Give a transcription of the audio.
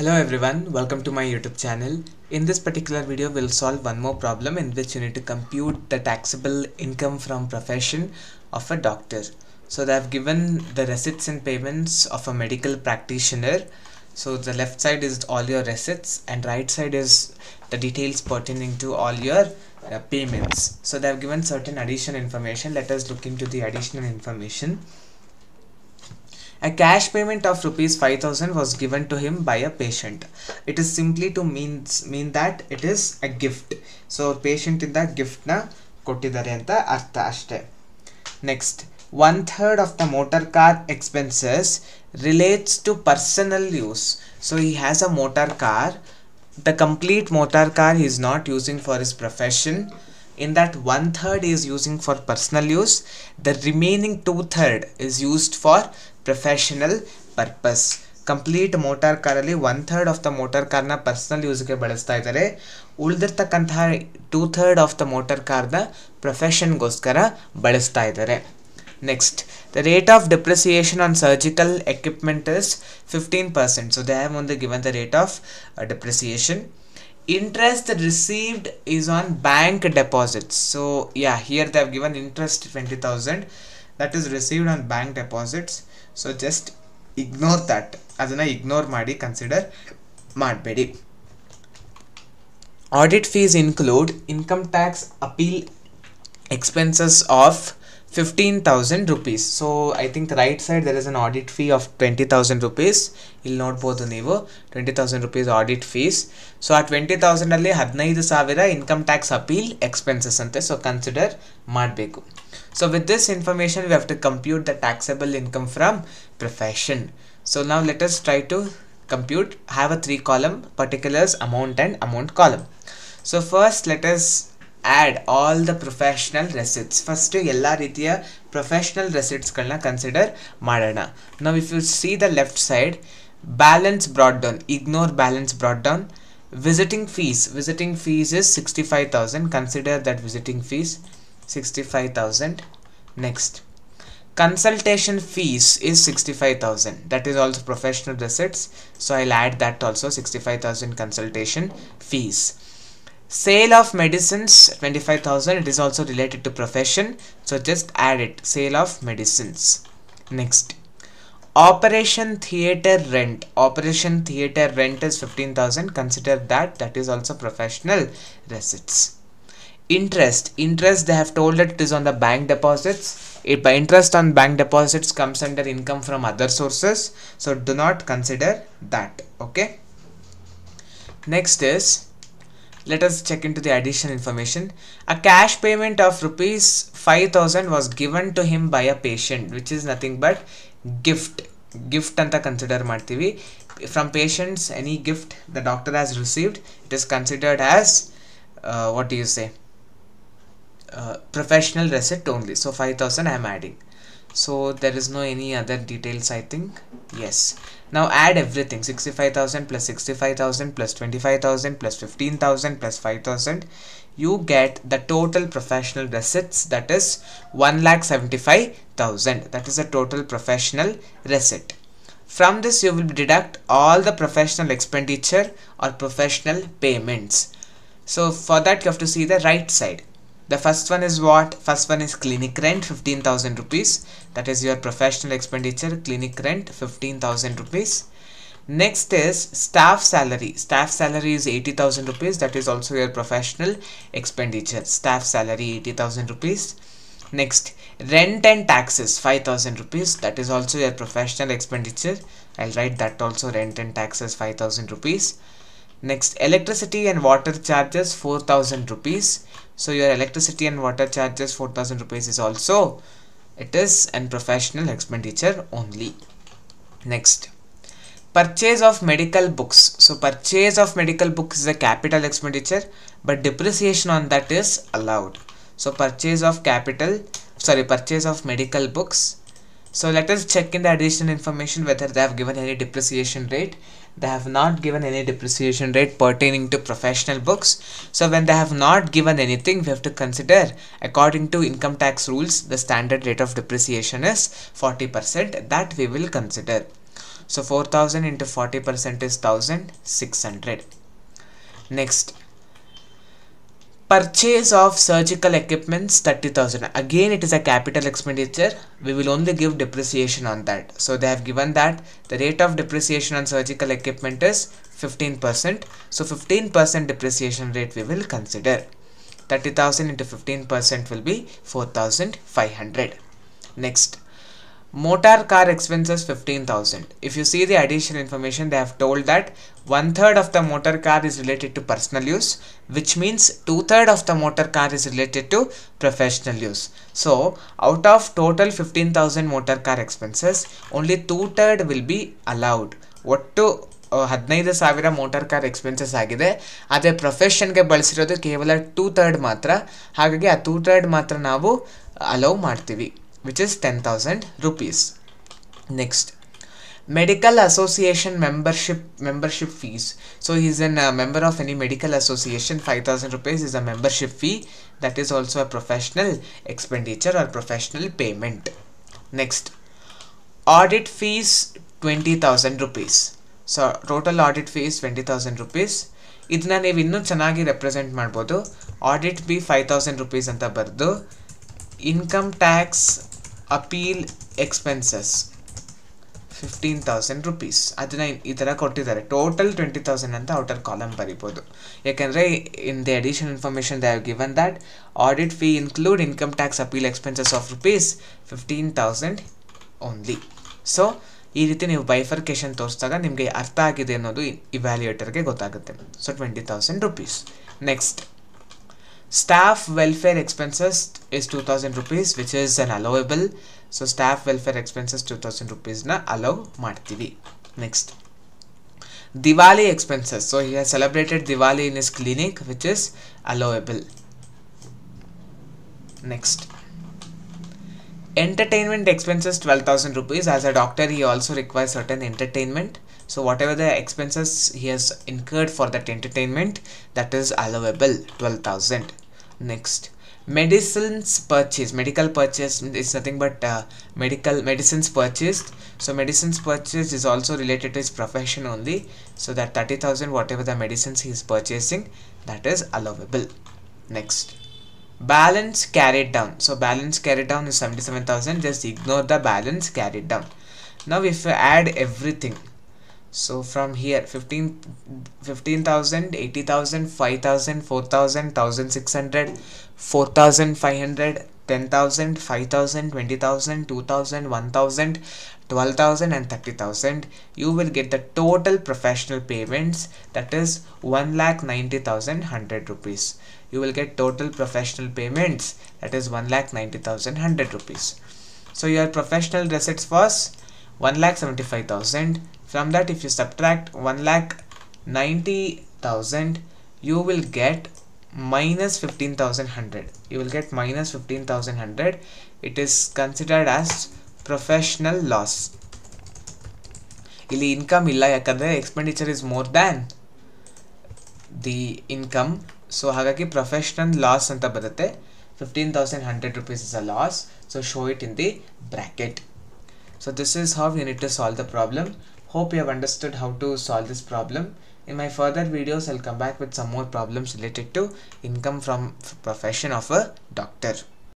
Hello everyone, welcome to my YouTube channel. In this particular video, we'll solve one more problem in which you need to compute the taxable income from profession of a doctor. So they have given the receipts and payments of a medical practitioner. So the left side is all your receipts and right side is the details pertaining to all your uh, payments. So they have given certain additional information. Let us look into the additional information. A cash payment of rupees 5000 was given to him by a patient. It is simply to means mean that it is a gift. So patient ಇಂದ gift ನ ಕೊಟ್ಟಿದ್ದಾರೆ ಅಂತ ಅರ್ಥ ಅಷ್ಟೇ next one third of the motor car expenses relates to personal use so he has a motor car the complete motor car he is not using for his profession in that one third is using for personal use the remaining two third is used for professional purpose complete motor ಕಾರಲ್ಲಿ one third of the motor ಕಾರ್ನ personal ಯೂಸ್ಗೆ ಬಳಸ್ತಾ ಇದ್ದಾರೆ ಉಳಿದಿರ್ತಕ್ಕಂತಹ two third of the motor ಕಾರ್ನ ಪ್ರೊಫೆಷನ್ಗೋಸ್ಕರ ಬಳಸ್ತಾ ಇದ್ದಾರೆ next the rate of depreciation on surgical equipment is 15% so they have only given the rate of uh, depreciation interest received is on bank deposits so yeah here they have given interest 20000 that is received on bank deposits so just ignore that ಅದನ್ನ ignore ಮಾಡಿ consider ಮಾಡಬೇಡಿ audit fees include income tax appeal expenses of 15000 rupees so i think right side there is an audit fee of 20000 rupees ಇಲ್ಲಿ ನೋಡ್ಬೋದು ನೀವು twenty thousand rupees audit fees so ಆ twenty ತೌಸಂಡಲ್ಲಿ ಹದಿನೈದು ಸಾವಿರ income tax appeal expenses ಅಂತೆ so consider ಮಾಡಬೇಕು so with this information we have to compute the taxable income from profession so ನಾವು let us try to compute have a three column particulars amount and amount column so first let us add all the professional receipts first ಎಲ್ಲ ರೀತಿಯ professional ರೆಸಿಟ್ಸ್ಗಳನ್ನ consider ಮಾಡೋಣ ನಾವು if U C the left side balance brought down ignore balance brought down visiting fees visiting fees is sixty five thousand consider that visiting fees sixty five thousand next consultation fees is 65000 that is also professional receipts so i'll add that also 65000 consultation fees sale of medicines 25000 it is also related to profession. So just add it. Sale of medicines. Next. Operation theater rent. Operation theater rent is 15000 consider that. That is also professional receipts. Interest. Interest they have told that it is on the bank deposits. If interest on bank deposits comes under income from other sources so do not consider that. Okay? Next is let us check into the additional information. A cash payment of rupees 5000 was given to him by a patient which is nothing but gift. Gift anta consider martivi. From patients any gift the doctor has received it is considered as uh, what do you say? Uh, professional receipt only. So 5000 i am adding so there is no any other details i think. Yes. Now add everything. 65000 plus 65000 plus 25000 plus 15000 plus 5000 you get the total professional receipts that is 175000 that is the total professional receipt. From this you will deduct all the professional expenditure or professional payments. So for that you have to see the right side the first one is what? First one is clinic rent 15000 rupees. That is your professional expenditure clinic rent 15000 rupees. Next is staff salary. Staff salary is 80000 rupees. That is also your professional expenditure. Staff salary 80000 rupees. Next rent and taxes 5000 rupees. That is also your professional expenditure. I'll write that also rent and taxes 5000 rupees. Next electricity and water charges 4000 rupees so your electricity and water charges 4000 rupees is also it is an professional expenditure only. Next. Purchase of medical books. So purchase of medical books is a capital expenditure but depreciation on that is allowed. So purchase of capital sorry purchase of medical books so let us check in the additional information whether they have given any depreciation rate. They have not given any depreciation rate pertaining to professional books. So when they have not given anything we have to consider according to income tax rules the standard rate of depreciation is 40% that we will consider. So 4000 into 40 percent is 1600 next purchase of surgical equipments 30000 again it is a capital expenditure. We will only give depreciation on that. So they have given that the rate of depreciation on surgical equipment is 15% so 15% depreciation rate we will consider. 30000 into 15% will be 4500 next motor car expenses 15000 if you see the additional information they have told that one third of the motor car is related to personal use which means two third of the motor car is related to professional use so out of total 15000 motor car expenses only two third will be allowed ಒಟ್ಟು ಹದಿನೈದು ಸಾವಿರ motor car expenses ಆಗಿದೆ ಅದೇ ಪ್ರೊಫೆಷನ್ಗೆ ಬಳಸಿರೋದು ಕೇವಲ two third ಮಾತ್ರ ಹಾಗಾಗಿ ಆ two third ಮಾತ್ರ ನಾವು ಅಲೌ ಮಾಡ್ತೀವಿ which is 10000 rupees next medical association membership membership fees so he's a uh, member of any medical association 5000 rupees is a membership fee that is also a professional expenditure or professional payment next audit fees 20000 rupees so total audit fees 20000 rupees ಇದನ್ನ ನೀವು ಇನ್ನೂ ಚೆನ್ನಾಗಿ represent ಮಾಡ್ಬೋದು audit be five thousand rupees ಅಂತ ಬರೆದು income tax appeal expenses fifteen thousand rupees ಅದನ್ನ ಈ ಥರ ಕೊಟ್ಟಿದ್ದಾರೆ. ಟೋಟಲ್ ಟ್ವೆಂಟಿ ತೌಸಂಡ್ ಅಂತ ಔಟರ್ ಕಾಲಮ್ ಬರಿಬೋದು. ಯಾಕೆಂದರೆ in the addition information they have given that audit fee include income tax appeal expenses of rupees fifteen thousand only so ಈ ರೀತಿ ನೀವು ಬೈಫರ್ಕೇಶನ್ ತೋರಿಸಿದಾಗ ನಿಮಗೆ ಅರ್ಥ ಆಗಿದೆ ಅನ್ನೋದು ಇವ್ಯಾಲ್ಯೂಯೇಟರ್ಗೆ ಗೊತ್ತಾಗುತ್ತೆ. So twenty thousand rupees next staff welfare expenses is 2000 rupees which is an allowable so staff welfare expenses 2000 rupees na allow ಮಾಡ್ತೀವಿ next Diwali expenses so he has celebrated Diwali in his clinic which is allowable next entertainment expenses 12000 rupees as a doctor he also requires certain entertainment so whatever the expenses he has incurred for that entertainment that is allowable 12000 next. Medicines purchase medical purchase is nothing but uh, medical medicines purchased. So medicines purchase is also related to his profession only. So that 30000 whatever the medicines he is purchasing that is allowable. Next. Balance carried down. So balance carried down is 77000 just ignore the balance carried down. Now if you add everything so from here 15 15000 80000 5000 4000 1600 4500 10000 5000 20000 2000 1000 12000 and 30000 you will get the total professional payments that is 1 lakh 90000 100 rupees. You will get total professional payments that is 1 lakh 90000 100 rupees. So your professional receipts was 1 lakh 75000 from that if you subtract 1 lakh 90000 you will get minus 15100 you will get minus 15100 it is considered as professional loss ಇಲ್ಲಿ income ಇಲ್ಲ ಯಾಕಂದರೆ expenditure is more than the income so ಹಾಗಾಗಿ professional loss ಅಂತ ಬರುತ್ತೆ fifteen thousand hundred rupees is a loss so show it in the bracket so this is how you need to solve the problem hope you have understood how to solve this problem. In my further videos i'll come back with some more problems related to income from profession of a doctor